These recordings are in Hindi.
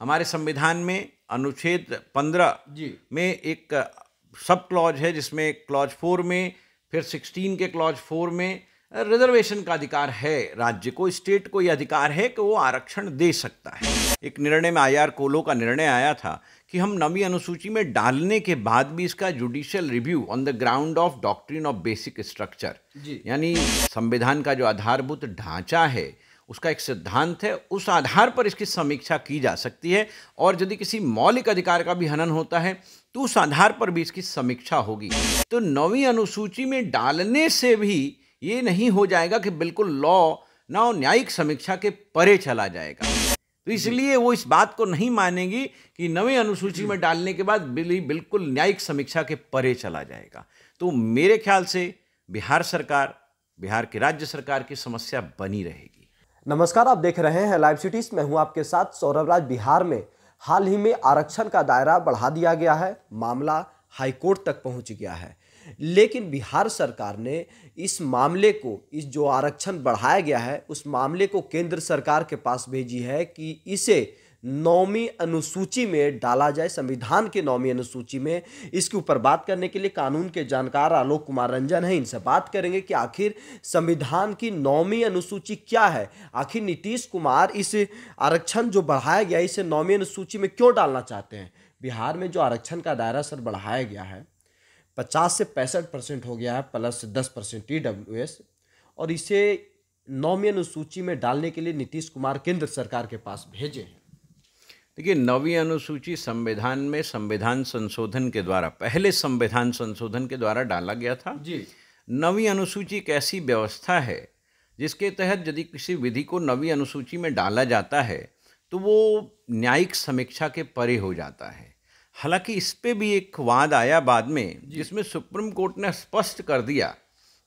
हमारे संविधान में अनुच्छेद पंद्रह में एक सब क्लॉज है जिसमें क्लॉज फोर में फिर सिक्सटीन के क्लॉज फोर में रिजर्वेशन का अधिकार है राज्य को स्टेट को यह अधिकार है कि वो आरक्षण दे सकता है। एक निर्णय में आई आर कोलो का निर्णय आया था कि हम नवी अनुसूची में डालने के बाद भी इसका judicial review on the ground of doctrine of basic structure यानी संविधान का जो आधारभूत ढांचा है उसका एक सिद्धांत है, उस आधार पर इसकी समीक्षा की जा सकती है और यदि किसी मौलिक अधिकार का भी हनन होता है तो उस आधार पर भी इसकी समीक्षा होगी। तो नवी अनुसूची में डालने से भी ये नहीं हो जाएगा कि बिल्कुल लॉ ना न्यायिक समीक्षा के परे चला जाएगा। तो इसलिए वो इस बात को नहीं मानेगी कि नवी अनुसूची में डालने के बाद बिल, बिल्कुल न्यायिक समीक्षा के परे चला जाएगा। तो मेरे ख्याल से बिहार सरकार, बिहार की राज्य सरकार की समस्या बनी रहेगी। नमस्कार, आप देख रहे हैं लाइव सिटीज़ मैं हूँ आपके साथ सौरभ राज। बिहार में हाल ही में आरक्षण का दायरा बढ़ा दिया गया है। मामला हाईकोर्ट तक पहुँच गया है। लेकिन बिहार सरकार ने इस मामले को, इस जो आरक्षण बढ़ाया गया है, उस मामले को केंद्र सरकार के पास भेजी है कि इसे नौवीं अनुसूची में डाला जाए, संविधान के नौवीं अनुसूची में। इसके ऊपर बात करने के लिए कानून के जानकार आलोक कुमार रंजन है। इनसे बात करेंगे कि आखिर संविधान की नौवीं अनुसूची क्या है। आखिर नीतीश कुमार इस आरक्षण जो बढ़ाया गया, इसे नौवीं अनुसूची में क्यों डालना चाहते हैं? बिहार में जो आरक्षण का दायरा सर बढ़ाया गया है, पचास से पैंसठ परसेंट हो गया है, प्लस दस परसेंट डब्ल्यू एस और इसे नौवीं अनुसूची में डालने के लिए नीतीश कुमार केंद्र सरकार के पास भेजे हैं। देखिए नवी अनुसूची संविधान में संविधान संशोधन के द्वारा पहले संविधान संशोधन के द्वारा डाला गया था। जी। नवी अनुसूची एक ऐसी व्यवस्था है जिसके तहत यदि किसी विधि को नवी अनुसूची में डाला जाता है तो वो न्यायिक समीक्षा के परे हो जाता है। हालाँकि इस पर भी एक वाद आया बाद में जिसमें सुप्रीम कोर्ट ने स्पष्ट कर दिया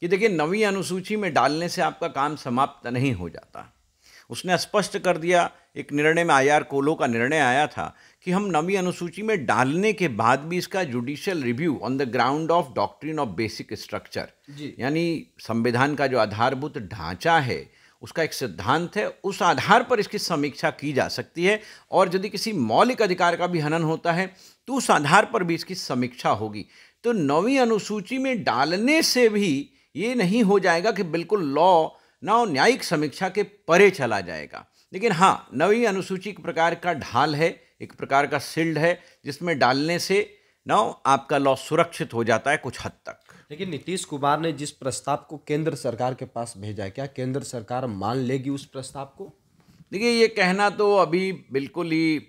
कि देखिए नवी अनुसूची में डालने से आपका काम समाप्त नहीं हो जाता। उसने स्पष्ट कर दिया एक निर्णय में आई आर कोलो का निर्णय आया था कि हम नवी अनुसूची में डालने के बाद भी इसका judicial review on the ground of doctrine of basic structure यानी संविधान का जो आधारभूत ढांचा है उसका एक सिद्धांत है उस आधार पर इसकी समीक्षा की जा सकती है और यदि किसी मौलिक अधिकार का भी हनन होता है तो उस आधार पर भी इसकी समीक्षा होगी। तो नवी अनुसूची में डालने से भी ये नहीं हो जाएगा कि बिल्कुल लॉ ना न्यायिक समीक्षा के परे चला जाएगा। लेकिन हाँ नवी अनुसूची एक प्रकार का ढाल है एक प्रकार का सिल्ड है जिसमें डालने से ना आपका लॉ सुरक्षित हो जाता है कुछ हद तक। लेकिन नीतीश कुमार ने जिस प्रस्ताव को केंद्र सरकार के पास भेजा है क्या केंद्र सरकार मान लेगी उस प्रस्ताव को? देखिए ये कहना तो अभी बिल्कुल ही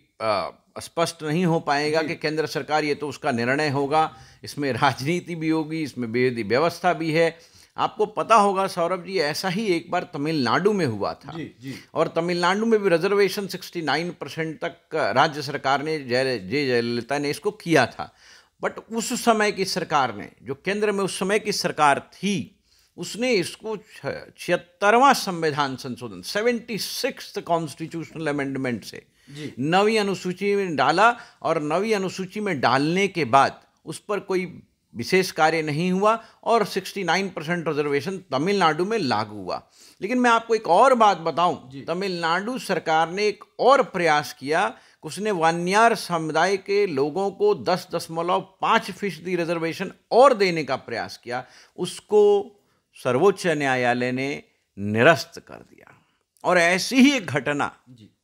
स्पष्ट नहीं हो पाएगा कि केंद्र सरकार ये तो उसका निर्णय होगा। इसमें राजनीति भी होगी इसमें व्यवस्था भी है आपको पता होगा सौरभ जी ऐसा ही एक बार तमिलनाडु में हुआ था। जी, जी। और तमिलनाडु में भी रिजर्वेशन 69 परसेंट तक राज्य सरकार ने जय जय जयललिता ने इसको किया था। बट उस समय की सरकार ने जो केंद्र में उस समय की सरकार थी उसने इसको छिहत्तरवां संविधान संशोधन सेवेंटी सिक्स कॉन्स्टिट्यूशनल अमेंडमेंट से नवी अनुसूची में डाला और नवी अनुसूची में डालने के बाद उस पर कोई विशेष कार्य नहीं हुआ और 69 परसेंट रिजर्वेशन तमिलनाडु में लागू हुआ। लेकिन मैं आपको एक और बात बताऊँ। तमिलनाडु सरकार ने एक और प्रयास किया। उसने वान्यार समुदाय के लोगों को दस दशमलव पाँच फ़ीसदी रिजर्वेशन और देने का प्रयास किया। उसको सर्वोच्च न्यायालय ने निरस्त कर दिया। और ऐसी ही एक घटना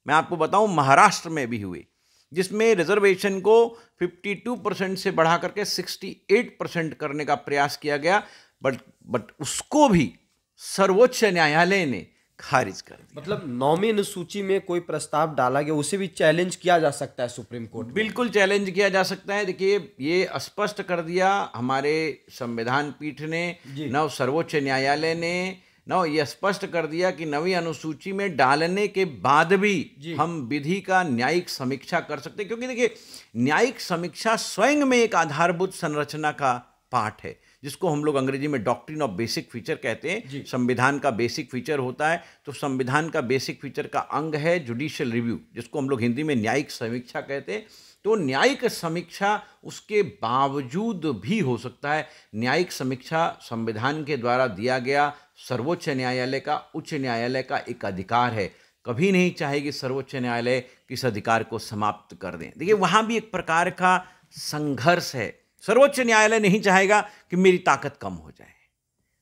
मैं आपको बताऊँ महाराष्ट्र में भी हुई। जिसमें रिजर्वेशन को 52 परसेंट से बढ़ा करके 68 परसेंट करने का प्रयास किया गया। बट बट उसको भी सर्वोच्च न्यायालय ने खारिज कर दिया। मतलब नौवीं अनुसूची में कोई प्रस्ताव डाला गया उसे भी चैलेंज किया जा सकता है सुप्रीम कोर्ट बिल्कुल चैलेंज किया जा सकता है। देखिए ये स्पष्ट कर दिया हमारे संविधान पीठ ने। नव सर्वोच्च न्यायालय ने नौ ये स्पष्ट कर दिया कि नवी अनुसूची में डालने के बाद भी हम विधि का न्यायिक समीक्षा कर सकते क्योंकि देखिए न्यायिक समीक्षा स्वयं में एक आधारभूत संरचना का पाठ है जिसको हम लोग अंग्रेज़ी में डॉक्ट्रिन ऑफ़ बेसिक फीचर कहते हैं। संविधान का बेसिक फीचर होता है तो संविधान का बेसिक फीचर का अंग है जुडिशियल रिव्यू जिसको हम लोग हिंदी में न्यायिक समीक्षा कहते हैं। तो न्यायिक समीक्षा उसके बावजूद भी हो सकता है। न्यायिक समीक्षा संविधान के द्वारा दिया गया सर्वोच्च न्यायालय का उच्च न्यायालय का एक अधिकार है। कभी नहीं चाहेगी सर्वोच्च न्यायालय कि इस अधिकार को समाप्त कर दें। देखिए वहाँ भी एक प्रकार का संघर्ष है। सर्वोच्च न्यायालय नहीं चाहेगा कि मेरी ताकत कम हो जाए।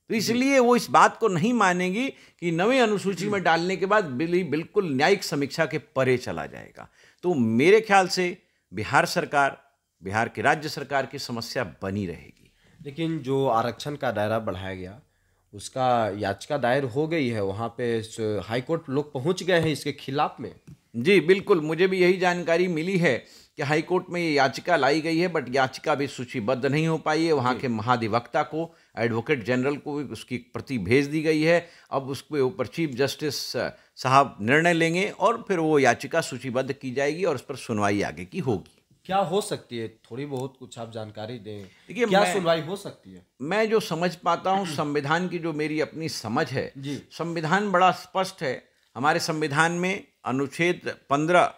तो इसलिए वो इस बात को नहीं मानेगी कि नवी अनुसूची में डालने के बाद बिल्कुल न्यायिक समीक्षा के परे चला जाएगा। तो मेरे ख्याल से बिहार सरकार बिहार की राज्य सरकार की समस्या बनी रहेगी। लेकिन जो आरक्षण का दायरा बढ़ाया गया उसका याचिका दायर हो गई है वहाँ पे हाईकोर्ट लोग पहुँच गए हैं इसके खिलाफ में। जी बिल्कुल मुझे भी यही जानकारी मिली है कि हाई कोर्ट में ये याचिका लाई गई है बट याचिका भी सूचीबद्ध नहीं हो पाई है। वहाँ के महाधिवक्ता को एडवोकेट जनरल को भी उसकी प्रति भेज दी गई है। अब उसके ऊपर चीफ जस्टिस साहब निर्णय लेंगे और फिर वो याचिका सूचीबद्ध की जाएगी और उस पर सुनवाई आगे की होगी। क्या हो सकती है? थोड़ी बहुत कुछ आप जानकारी दें। देखिए क्या सुनवाई हो सकती है? मैं जो समझ पाता हूँ संविधान की जो मेरी अपनी समझ है संविधान बड़ा स्पष्ट है। हमारे संविधान में अनुच्छेद पंद्रह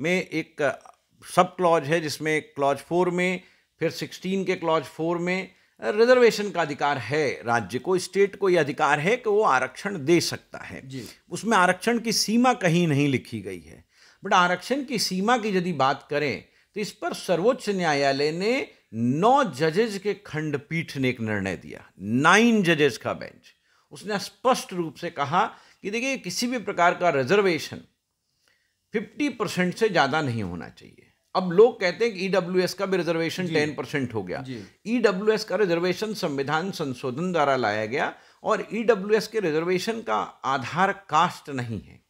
में एक सब क्लॉज है जिसमें क्लॉज फोर में फिर सिक्सटीन के क्लॉज फोर में रिजर्वेशन का अधिकार है राज्य को स्टेट को यह अधिकार है कि वो आरक्षण दे सकता है। जी। उसमें आरक्षण की सीमा कहीं नहीं लिखी गई है। बट आरक्षण की सीमा की यदि बात करें तो इस पर सर्वोच्च न्यायालय ने नौ जजेज के खंडपीठ ने एक निर्णय दिया नाइन जजेस का बेंच उसने स्पष्ट रूप से कहा कि देखिए किसी भी प्रकार का रिजर्वेशन 50 परसेंट से ज़्यादा नहीं होना चाहिए। अब लोग कहते हैं कि ईडब्ल्यूएस e का भी रिजर्वेशन टेन परसेंट हो गया। ईडब्ल्यूएस e का रिजर्वेशन संविधान संशोधन द्वारा लाया गया और ईडब्ल्यूएस e के रिजर्वेशन का आधार कास्ट नहीं है।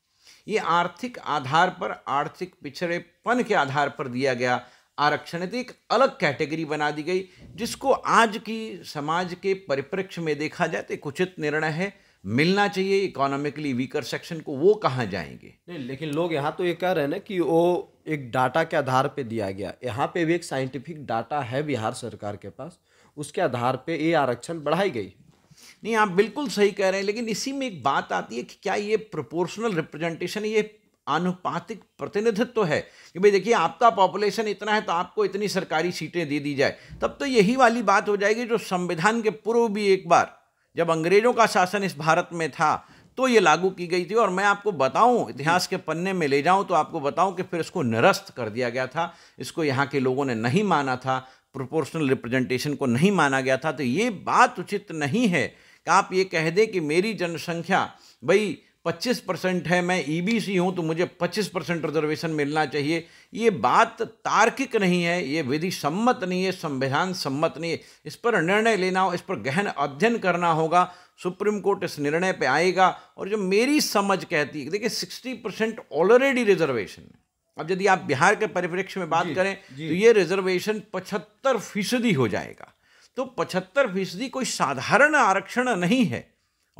ये आर्थिक आधार पर आर्थिक पिछड़ेपन के आधार पर दिया गया। आरक्षण तो एक अलग कैटेगरी बना दी गई जिसको आज की समाज के परिप्रेक्ष्य में देखा जाए तो एक उचित निर्णय है। मिलना चाहिए इकोनॉमिकली वीकर सेक्शन को वो कहाँ जाएँगे? नहीं लेकिन लोग यहाँ तो ये कह रहे हैं ना कि वो एक डाटा के आधार पे दिया गया। यहाँ पे भी एक साइंटिफिक डाटा है बिहार सरकार के पास। उसके आधार पे ये आरक्षण बढ़ाई गई। नहीं आप बिल्कुल सही कह रहे हैं लेकिन इसी में एक बात आती है कि क्या ये प्रोपोर्शनल रिप्रेजेंटेशन ये आनुपातिक प्रतिनिधित्व तो है? कि भाई देखिए आपका पॉपुलेशन इतना है तो आपको इतनी सरकारी सीटें दे दी जाए। तब तो यही वाली बात हो जाएगी जो संविधान के पूर्व भी एक बार जब अंग्रेज़ों का शासन इस भारत में था तो ये लागू की गई थी। और मैं आपको बताऊँ, इतिहास के पन्ने में ले जाऊँ तो आपको बताऊँ कि फिर इसको निरस्त कर दिया गया था। इसको यहाँ के लोगों ने नहीं माना था प्रोपोर्शनल रिप्रेजेंटेशन को नहीं माना गया था। तो ये बात उचित नहीं है कि आप ये कह दें कि मेरी जनसंख्या, भाई 25 परसेंट है मैं ईबीसी e हूँ तो मुझे 25 परसेंट रिजर्वेशन मिलना चाहिए। ये बात तार्किक नहीं है ये विधि सम्मत नहीं है संविधान सम्मत नहीं है। इस पर निर्णय लेना हो इस पर गहन अध्ययन करना होगा सुप्रीम कोर्ट इस निर्णय पे आएगा और जो मेरी समझ कहती है देखिए सिक्सटी परसेंट ऑलरेडी रिजर्वेशन अब यदि आप बिहार के परिप्रेक्ष्य में बात जी, करें जी. तो ये रिजर्वेशन पचहत्तर फ़ीसदी हो जाएगा। तो पचहत्तर फ़ीसदी कोई साधारण आरक्षण नहीं है।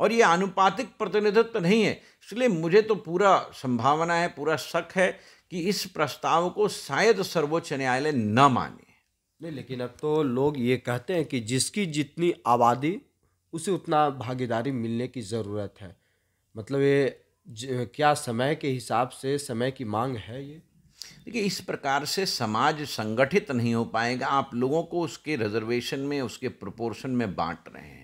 और ये आनुपातिक प्रतिनिधित्व नहीं है। इसलिए मुझे तो पूरा संभावना है पूरा शक है कि इस प्रस्ताव को शायद सर्वोच्च न्यायालय न माने। नहीं लेकिन अब तो लोग ये कहते हैं कि जिसकी जितनी आबादी उसे उतना भागीदारी मिलने की ज़रूरत है। मतलब ये क्या समय के हिसाब से समय की मांग है ये? देखिए इस प्रकार से समाज संगठित नहीं हो पाएगा। आप लोगों को उसके रिजर्वेशन में उसके प्रोपोर्शन में बांट रहे हैं।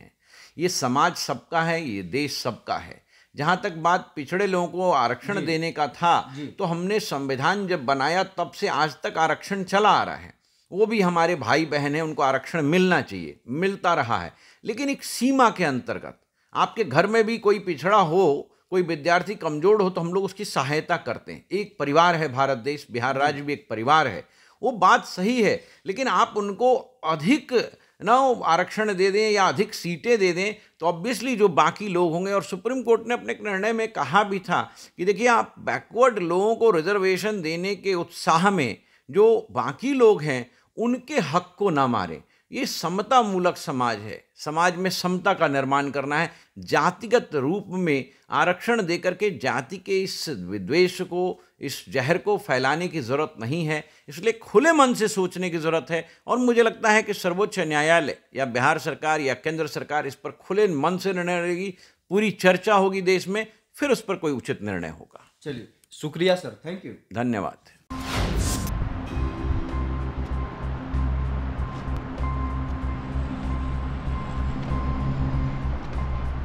ये समाज सबका है ये देश सबका है। जहाँ तक बात पिछड़े लोगों को आरक्षण देने का था तो हमने संविधान जब बनाया तब से आज तक आरक्षण चला आ रहा है। वो भी हमारे भाई बहन हैं उनको आरक्षण मिलना चाहिए मिलता रहा है। लेकिन एक सीमा के अंतर्गत आपके घर में भी कोई पिछड़ा हो कोई विद्यार्थी कमज़ोर हो तो हम लोग उसकी सहायता करते हैं। एक परिवार है भारत देश बिहार राज्य भी एक परिवार है। वो बात सही है लेकिन आप उनको अधिक ना वो आरक्षण दे दें या अधिक सीटें दे दें तो ऑब्वियसली जो बाकी लोग होंगे और सुप्रीम कोर्ट ने अपने एक निर्णय में कहा भी था कि देखिए आप बैकवर्ड लोगों को रिजर्वेशन देने के उत्साह में जो बाकी लोग हैं, उनके हक को ना मारें। ये समता मूलक समाज है। समाज में समता का निर्माण करना है। जातिगत रूप में आरक्षण देकर के जाति के इस विद्वेष को इस जहर को फैलाने की ज़रूरत नहीं है इसलिए खुले मन से सोचने की ज़रूरत है। और मुझे लगता है कि सर्वोच्च न्यायालय या बिहार सरकार या केंद्र सरकार इस पर खुले मन से निर्णय लेगी पूरी चर्चा होगी देश में फिर उस पर कोई उचित निर्णय होगा। चलिए शुक्रिया सर। थैंक यू धन्यवाद।